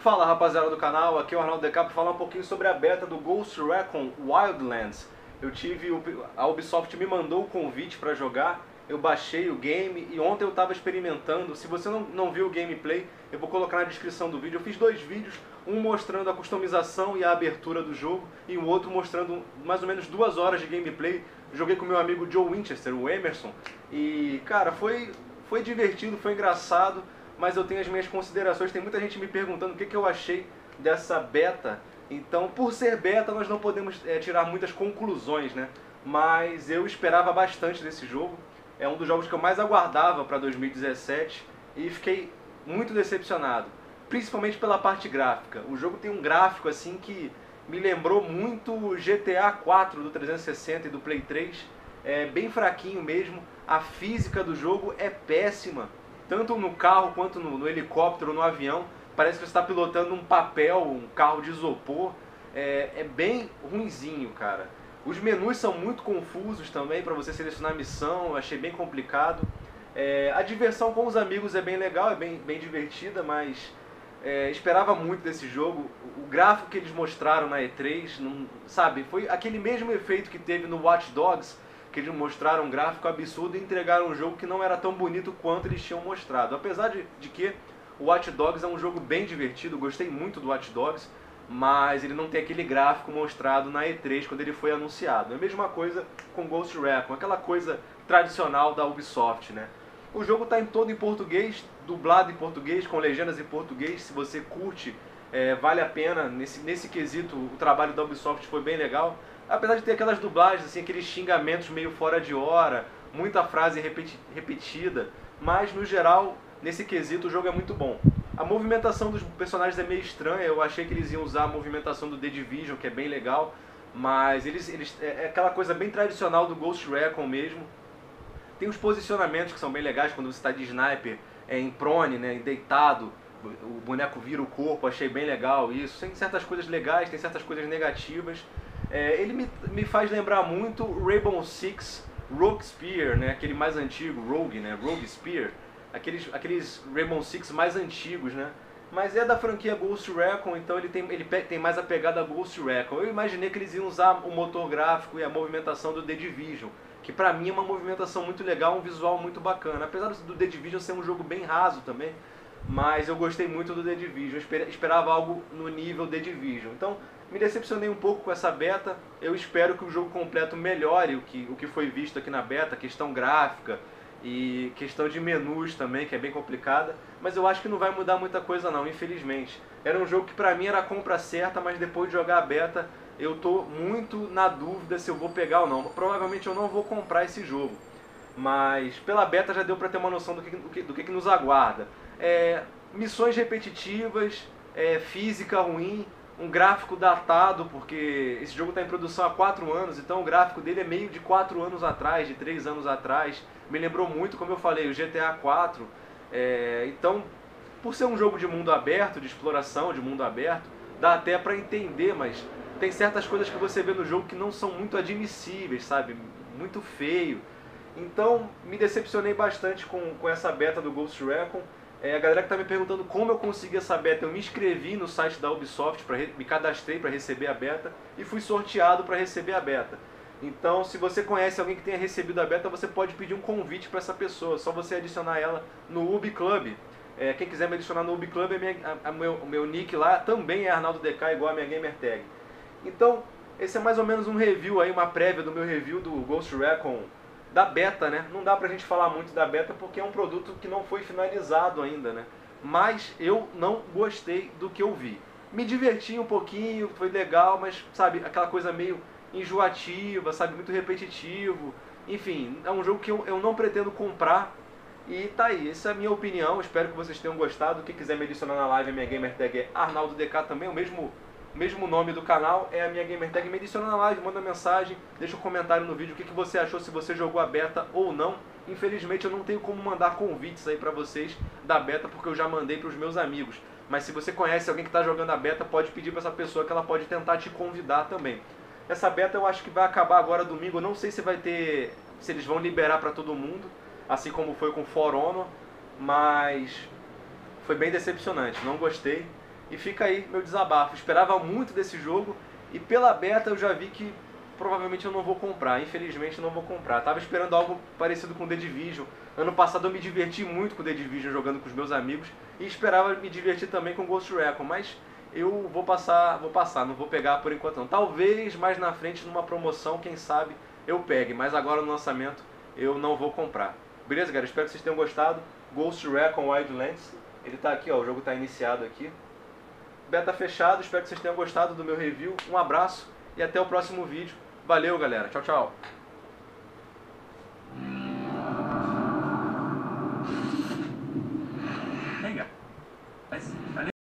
Fala rapaziada do canal, aqui é o Arnaldo para falar um pouquinho sobre a beta do Ghost Recon Wildlands. Eu tive, a Ubisoft me mandou o convite para jogar, eu baixei o game e ontem eu estava experimentando. Se você não, não viu o gameplay, eu vou colocar na descrição do vídeo. Eu fiz dois vídeos, um mostrando a customização e a abertura do jogo e o outro mostrando mais ou menos duas horas de gameplay. Joguei com meu amigo Joe Winchester, o Emerson, e cara, foi, foi divertido, foi engraçado mas eu tenho as minhas considerações. Tem muita gente me perguntando o que, que eu achei dessa beta. Então, por ser beta, nós não podemos é, tirar muitas conclusões, né? Mas eu esperava bastante desse jogo. É um dos jogos que eu mais aguardava para 2017 e fiquei muito decepcionado, principalmente pela parte gráfica. O jogo tem um gráfico assim que me lembrou muito GTA 4 do 360 e do Play 3. É bem fraquinho mesmo. A física do jogo é péssima tanto no carro quanto no, no helicóptero, no avião. Parece que você está pilotando um papel, um carro de isopor. É, é bem ruinzinho, cara. Os menus são muito confusos também para você selecionar a missão, achei bem complicado. É, a diversão com os amigos é bem legal, é bem, bem divertida, mas é, esperava muito desse jogo. O gráfico que eles mostraram na E3, não, sabe, foi aquele mesmo efeito que teve no Watch Dogs, que eles mostraram um gráfico absurdo e entregaram um jogo que não era tão bonito quanto eles tinham mostrado. Apesar de, de que o Watch Dogs é um jogo bem divertido, gostei muito do Watch Dogs, mas ele não tem aquele gráfico mostrado na E3 quando ele foi anunciado. É a mesma coisa com Ghost Recon, aquela coisa tradicional da Ubisoft, né? O jogo está em todo em português, dublado em português, com legendas em português. Se você curte, é, vale a pena. Nesse, nesse quesito, o trabalho da Ubisoft foi bem legal apesar de ter aquelas dublagens, assim, aqueles xingamentos meio fora de hora, muita frase repeti repetida, mas no geral, nesse quesito, o jogo é muito bom. A movimentação dos personagens é meio estranha, eu achei que eles iam usar a movimentação do The Division, que é bem legal, mas eles, eles é, é aquela coisa bem tradicional do Ghost Recon mesmo. Tem os posicionamentos que são bem legais quando você está de sniper é, em prone, né, deitado, o boneco vira o corpo, achei bem legal isso. Tem certas coisas legais, tem certas coisas negativas. É, ele me, me faz lembrar muito Rainbow Six Rogue Spear, né? aquele mais antigo, Rogue, né? Rogue Spear, aqueles, aqueles Rainbow Six mais antigos, né? Mas é da franquia Ghost Recon, então ele tem, ele tem mais a pegada Ghost Recon. Eu imaginei que eles iam usar o motor gráfico e a movimentação do The Division, que pra mim é uma movimentação muito legal, um visual muito bacana. Apesar do The Division ser um jogo bem raso também, mas eu gostei muito do The Division, esperava algo no nível The Division. Então, me decepcionei um pouco com essa beta. Eu espero que o jogo completo melhore o que, o que foi visto aqui na beta, questão gráfica e questão de menus também, que é bem complicada. Mas eu acho que não vai mudar muita coisa não, infelizmente. Era um jogo que pra mim era a compra certa, mas depois de jogar a beta eu tô muito na dúvida se eu vou pegar ou não. Provavelmente eu não vou comprar esse jogo. Mas pela beta já deu pra ter uma noção do que, do que, do que nos aguarda. É, missões repetitivas, é, física ruim, um gráfico datado, porque esse jogo está em produção há 4 anos, então o gráfico dele é meio de 4 anos atrás, de 3 anos atrás. Me lembrou muito, como eu falei, o GTA 4. É, então, por ser um jogo de mundo aberto, de exploração, de mundo aberto, dá até para entender, mas tem certas coisas que você vê no jogo que não são muito admissíveis, sabe? Muito feio. Então, me decepcionei bastante com, com essa beta do Ghost Recon. É, a galera que tá me perguntando como eu consegui essa beta, eu me inscrevi no site da Ubisoft, pra, me cadastrei para receber a beta e fui sorteado para receber a beta. Então, se você conhece alguém que tenha recebido a beta, você pode pedir um convite para essa pessoa. Só você adicionar ela no Ubi Club. É, quem quiser me adicionar no Ubi Club, é minha, a, a meu, o meu nick lá também é Arnaldo DK, igual a minha gamer tag. Então, esse é mais ou menos um review aí, uma prévia do meu review do Ghost Recon da beta, né? Não dá pra gente falar muito da beta porque é um produto que não foi finalizado ainda, né? Mas eu não gostei do que eu vi. Me diverti um pouquinho, foi legal, mas sabe, aquela coisa meio enjoativa, sabe, muito repetitivo. Enfim, é um jogo que eu, eu não pretendo comprar. E tá aí, essa é a minha opinião. Espero que vocês tenham gostado. Quem quiser me adicionar na live, minha gamer tag é ArnaldoDK também, o mesmo mesmo nome do canal é a minha gamertag. Me adiciona na live, manda mensagem, deixa um comentário no vídeo o que, que você achou, se você jogou a beta ou não. Infelizmente eu não tenho como mandar convites aí pra vocês da beta, porque eu já mandei pros meus amigos. Mas se você conhece alguém que está jogando a beta, pode pedir para essa pessoa que ela pode tentar te convidar também. Essa beta eu acho que vai acabar agora domingo, eu não sei se vai ter, se eles vão liberar para todo mundo, assim como foi com For Honor, mas foi bem decepcionante, não gostei. E fica aí meu desabafo. Esperava muito desse jogo e pela beta eu já vi que provavelmente eu não vou comprar. Infelizmente não vou comprar. Tava esperando algo parecido com The Division. Ano passado eu me diverti muito com The Division jogando com os meus amigos e esperava me divertir também com Ghost Recon, mas eu vou passar, vou passar, não vou pegar por enquanto não. Talvez mais na frente numa promoção, quem sabe eu pegue, mas agora no lançamento eu não vou comprar. Beleza, galera? Espero que vocês tenham gostado. Ghost Recon Wildlands. Ele tá aqui, ó, o jogo está iniciado aqui. Beta fechado, espero que vocês tenham gostado do meu review. Um abraço e até o próximo vídeo. Valeu, galera. Tchau, tchau.